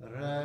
Requiem.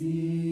Amen.